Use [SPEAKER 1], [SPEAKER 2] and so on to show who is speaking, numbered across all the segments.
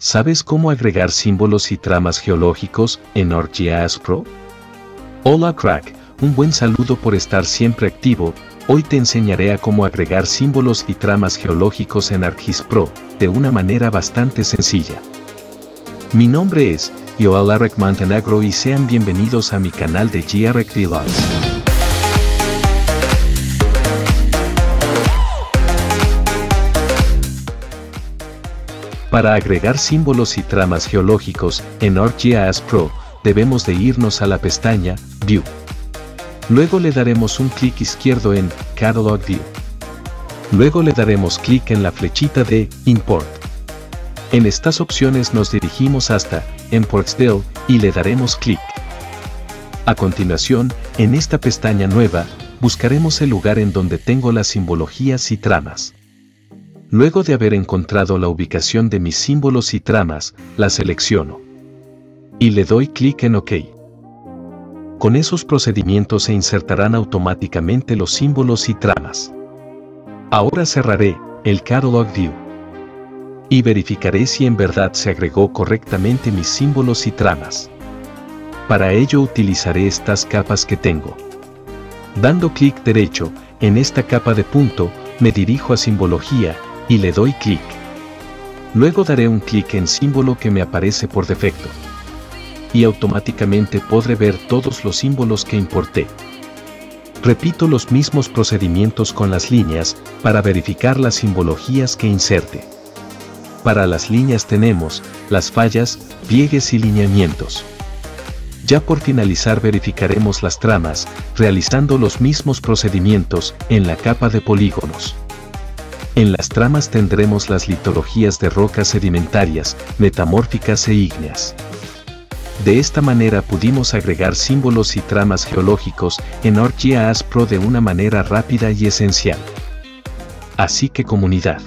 [SPEAKER 1] ¿Sabes cómo agregar símbolos y tramas geológicos en ArcGIS Pro? Hola crack, un buen saludo por estar siempre activo, hoy te enseñaré a cómo agregar símbolos y tramas geológicos en ArcGIS Pro, de una manera bastante sencilla. Mi nombre es Yoel Montenegro y sean bienvenidos a mi canal de GREC Vlogs. Para agregar símbolos y tramas geológicos en ArcGIS Pro, debemos de irnos a la pestaña View. Luego le daremos un clic izquierdo en Catalog View. Luego le daremos clic en la flechita de Import. En estas opciones nos dirigimos hasta Import Still y le daremos clic. A continuación, en esta pestaña nueva, buscaremos el lugar en donde tengo las simbologías y tramas. Luego de haber encontrado la ubicación de mis símbolos y tramas, la selecciono. Y le doy clic en OK. Con esos procedimientos se insertarán automáticamente los símbolos y tramas. Ahora cerraré el Catalog View. Y verificaré si en verdad se agregó correctamente mis símbolos y tramas. Para ello utilizaré estas capas que tengo. Dando clic derecho, en esta capa de punto, me dirijo a simbología y le doy clic. Luego daré un clic en símbolo que me aparece por defecto. Y automáticamente podré ver todos los símbolos que importé. Repito los mismos procedimientos con las líneas para verificar las simbologías que inserte. Para las líneas tenemos las fallas, pliegues y lineamientos. Ya por finalizar verificaremos las tramas, realizando los mismos procedimientos en la capa de polígonos. En las tramas tendremos las litologías de rocas sedimentarias, metamórficas e ígneas. De esta manera pudimos agregar símbolos y tramas geológicos en ArcGIS Pro de una manera rápida y esencial. Así que comunidad.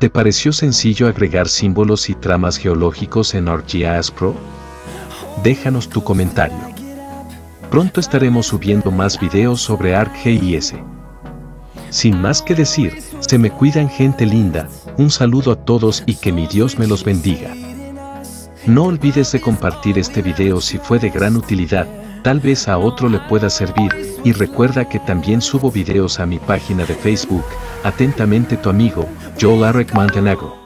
[SPEAKER 1] ¿Te pareció sencillo agregar símbolos y tramas geológicos en ArcGIS Pro? Déjanos tu comentario. Pronto estaremos subiendo más videos sobre ArcGIS. Sin más que decir, se me cuidan gente linda, un saludo a todos y que mi Dios me los bendiga. No olvides de compartir este video si fue de gran utilidad, tal vez a otro le pueda servir, y recuerda que también subo videos a mi página de Facebook, atentamente tu amigo, Joel Arek Montenegro.